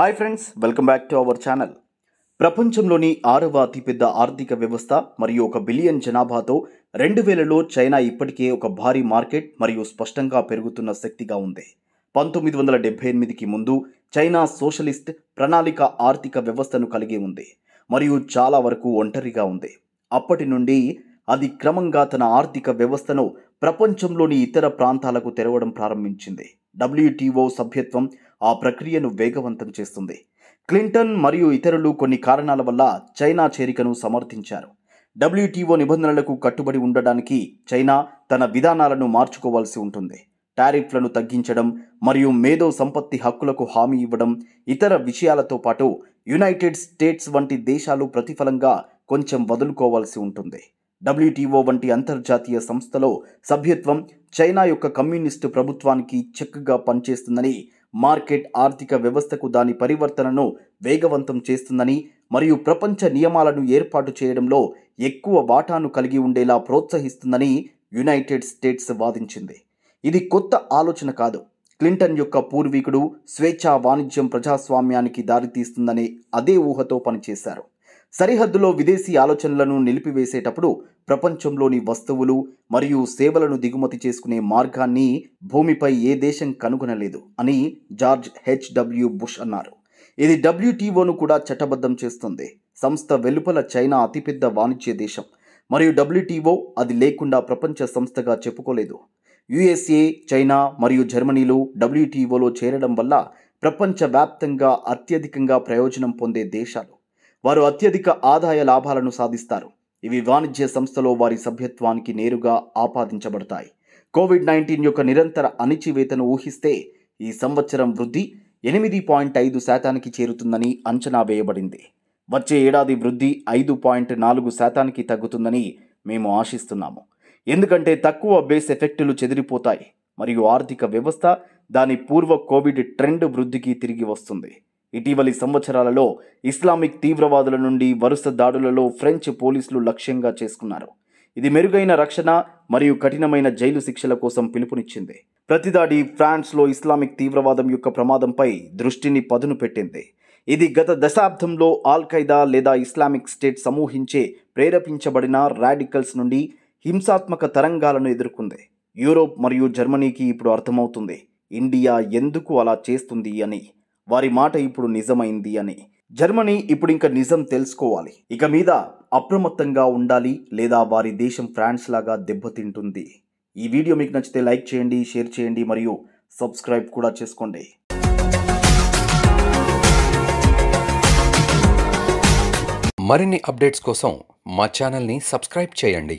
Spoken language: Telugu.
Hi friends welcome back to our channel. ప్రపంచంలోని ఆరవ అతిపెద్ద ఆర్థిక వ్యవస్థ మరియు ఒక బిలియన్ జనాభాతో రెండు వేలలో చైనా ఇప్పటికే ఒక భారీ మార్కెట్ మరియు స్పష్టంగా పెరుగుతున్న శక్తిగా ఉంది. పంతొమ్మిది వందల డెబ్బై ఎనిమిదికి ముందు చైనా సోషలిస్ట్ ప్రణాళిక ఆర్థిక వ్యవస్థను కలిగి ఉంది మరియు చాలా వరకు ఒంటరిగా ఉంది. అప్పటి నుండి అది క్రమంగా తన ఆర్థిక వ్యవస్థను ప్రపంచంలోని ఇతర ప్రాంతాలకు తెరవడం ప్రారంభించింది. డబ్ల్యూటీఓ సభ్యత్వం ఆ ప్రక్రియను వేగవంతం చేస్తుంది. క్లింటన్ మరియు ఇతరులు కొన్ని కారణాల వల్ల చైనా చేరికను సమర్థించారు. డబ్ల్యూటీఓ నిబంధనలకు కట్టుబడి ఉండడానికి చైనా తన విధానాలను మార్చుకోవాల్సి ఉంటుంది. టారిఫ్లను తగ్గించడం మరియు మేధో సంపత్తి హక్కులకు హామీ ఇవ్వడం ఇతర విషయాలతో పాటు యునైటెడ్ స్టేట్స్ వంటి దేశాలు ప్రతిఫలంగా కొంచెం వదులుకోవాల్సి ఉంటుంది. డబ్ల్యూటీఓ వంటి అంతర్జాతీయ సంస్థలో సభ్యత్వం చైనా యొక్క కమ్యూనిస్టు ప్రభుత్వానికి చక్కగా పనిచేస్తుందని మార్కెట్ ఆర్థిక వ్యవస్థకు దాని పరివర్తనను వేగవంతం చేస్తుందని మరియు ప్రపంచ నియమాలను ఏర్పాటు చేయడంలో ఎక్కువ వాటాను కలిగి ఉండేలా ప్రోత్సహిస్తుందని యునైటెడ్ స్టేట్స్ వాదించింది. ఇది కొత్త ఆలోచన కాదు. క్లింటన్ యొక్క పూర్వీకుడు స్వేచ్ఛా వాణిజ్యం ప్రజాస్వామ్యానికి దారితీస్తుందనే అదే ఊహతో పనిచేశారు. సరిహద్దులో విదేశీ ఆలోచనలను నిలిపివేసేటప్పుడు ప్రపంచంలోని వస్తువులు మరియు సేవలను దిగుమతి చేసుకునే మార్గాన్ని భూమిపై ఏ దేశం కనుగొనలేదు అని జార్జ్ హెచ్డబ్ల్యూ బుష్ అన్నారు. ఇది డబ్ల్యూటీఓను కూడా చట్టబద్ధం చేస్తుంది. సంస్థ వెలుపల చైనా అతిపెద్ద వాణిజ్య దేశం. మరియు డబ్ల్యూటీఓ అది లేకుండా ప్రపంచ సంస్థగా చెప్పుకోలేదు. యుఎస్ఏ చైనా మరియు జర్మనీలు డబ్ల్యూటీఓలో చేరడం వల్ల ప్రపంచవ్యాప్తంగా అత్యధికంగా ప్రయోజనం పొందే దేశాలు. వారు అత్యధిక ఆదాయ లాభాలను సాధిస్తారు. ఇవి వాణిజ్య సంస్థలో వారి సభ్యత్వానికి నేరుగా ఆపాదించబడతాయి. కోవిడ్ నైన్టీన్ యొక్క నిరంతర అణిచివేతను ఊహిస్తే ఈ సంవత్సరం వృద్ధి ఎనిమిది పాయింట్ ఐదు శాతానికి చేరుతుందని అంచనా వేయబడింది. వచ్చే ఏడాది వృద్ధి ఐదు పాయింట్ నాలుగు శాతానికి తగ్గుతుందని మేము ఆశిస్తున్నాము. ఎందుకంటే తక్కువ బేస్ ఎఫెక్టులు చెదిరిపోతాయి. మరియు ఆర్థిక వ్యవస్థ దాని పూర్వ కోవిడ్ ట్రెండ్ వృద్ధికి తిరిగి వస్తుంది. ఇటీవలి సంవత్సరాలలో ఇస్లామిక్ తీవ్రవాదుల నుండి వరుస దాడులలో ఫ్రెంచ్ పోలీసులు లక్ష్యంగా చేసుకున్నారు. ఇది మెరుగైన రక్షణ మరియు కఠినమైన జైలు శిక్షల కోసం పిలుపునిచ్చింది. ప్రతిదాడి ఫ్రాన్స్లో ఇస్లామిక్ తీవ్రవాదం యొక్క ప్రమాదంపై దృష్టిని పదును పెట్టింది. ఇది గత దశాబ్దంలో ఆల్ ఖైదా లేదా ఇస్లామిక్ స్టేట్ సమూహించే ప్రేరేపించబడిన రాడికల్స్ నుండి హింసాత్మక తరంగాలను ఎదుర్కొంది. యూరోప్ మరియు జర్మనీకి ఇప్పుడు అర్థమవుతుంది ఇండియా ఎందుకు అలా చేస్తుంది అని. వారి మాట ఇప్పుడు నిజమైంది అని. జర్మనీ ఇప్పుడు ఇంకా నిజం తెలుసుకోవాలి. ఇక మీద అప్రమత్తంగా ఉండాలి లేదా వారి దేశం ఫ్రాన్స్ లాగా దెబ్బతింటుంది. ఈ వీడియో మీకు నచ్చితే లైక్ చేయండి షేర్ చేయండి మరియు సబ్స్క్రైబ్ కూడా చేసుకోండి. మరిన్ని అప్డేట్స్ కోసం మా ఛానల్ని సబ్స్క్రైబ్ చేయండి.